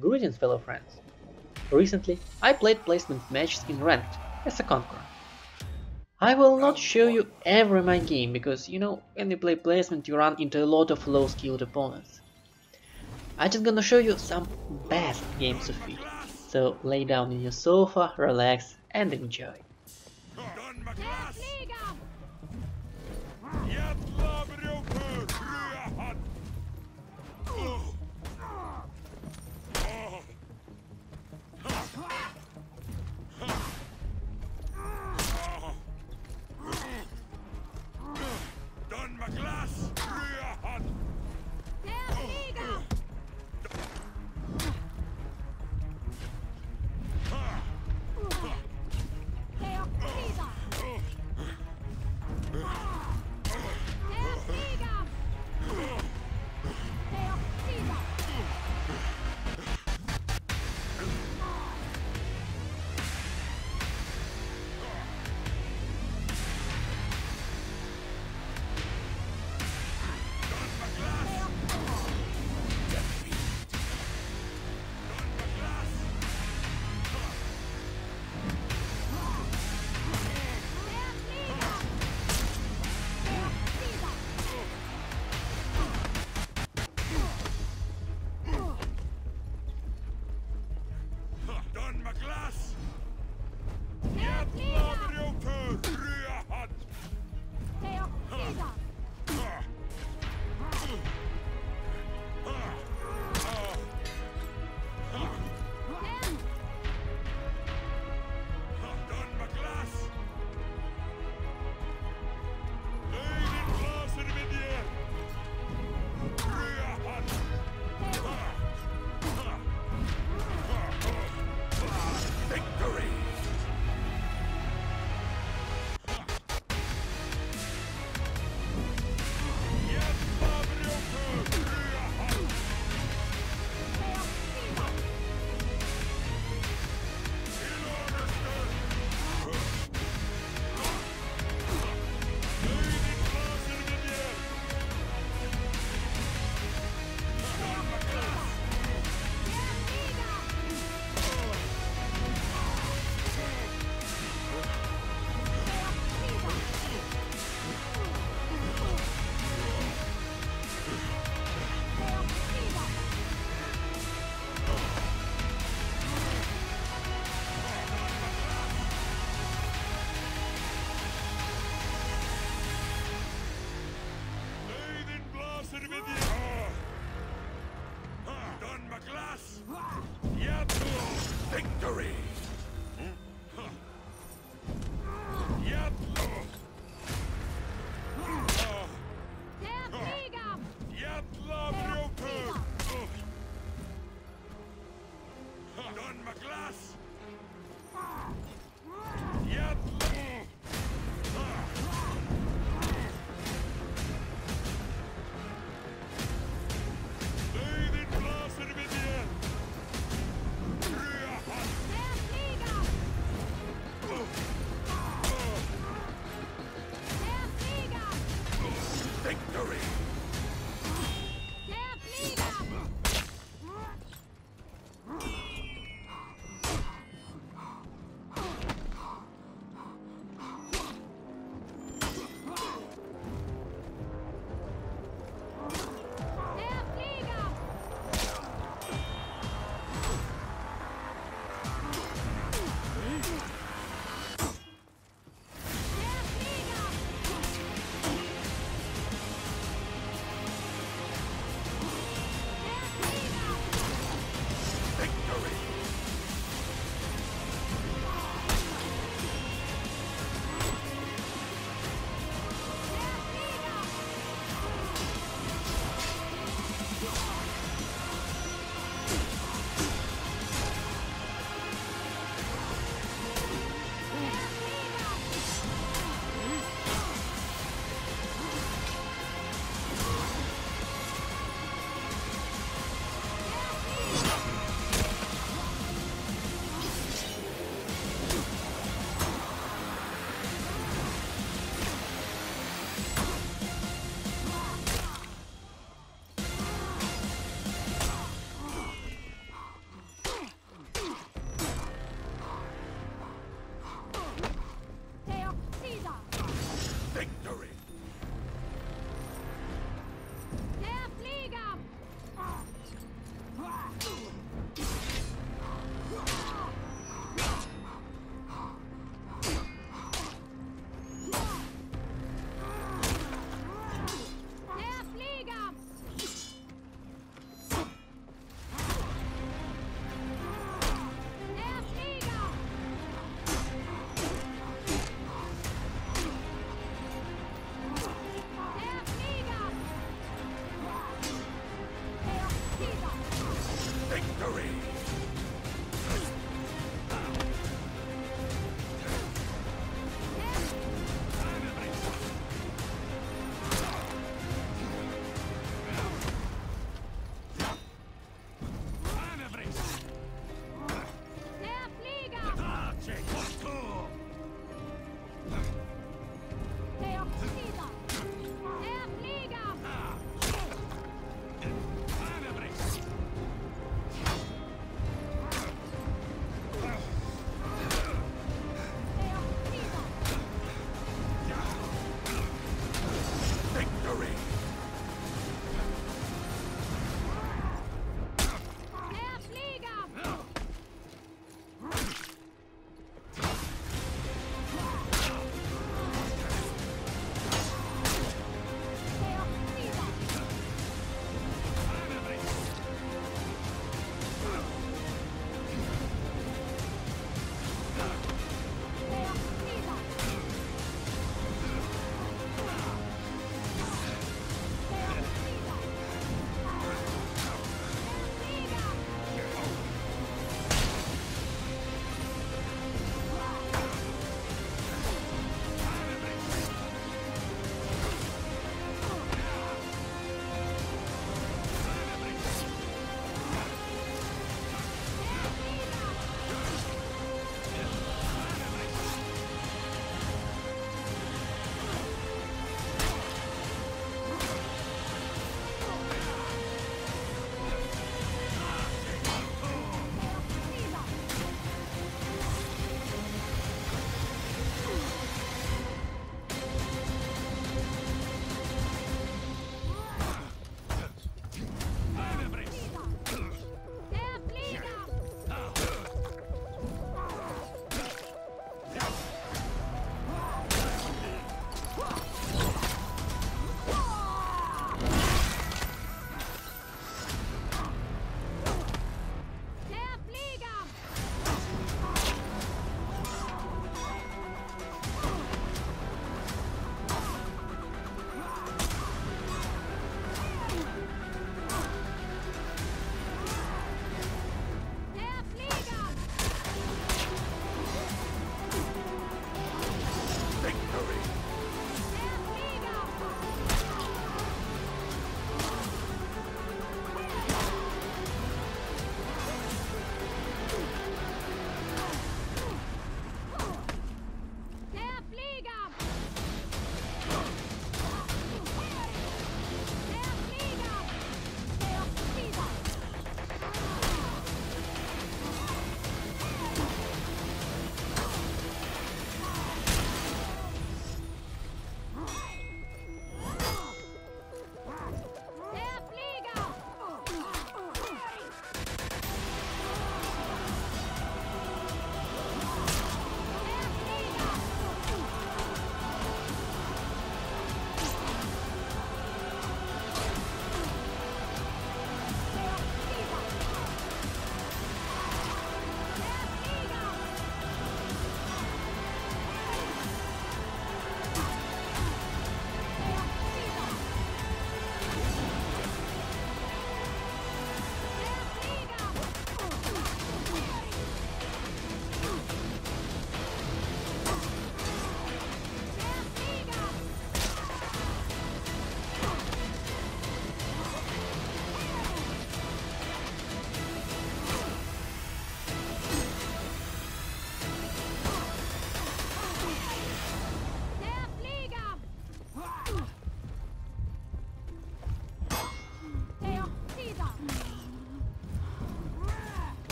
Greetings fellow friends! Recently, I played placement matches in Ranked as a Conqueror. I will not show you every my game because you know when you play placement you run into a lot of low skilled opponents. I'm just gonna show you some best games of it. So lay down in your sofa, relax and enjoy.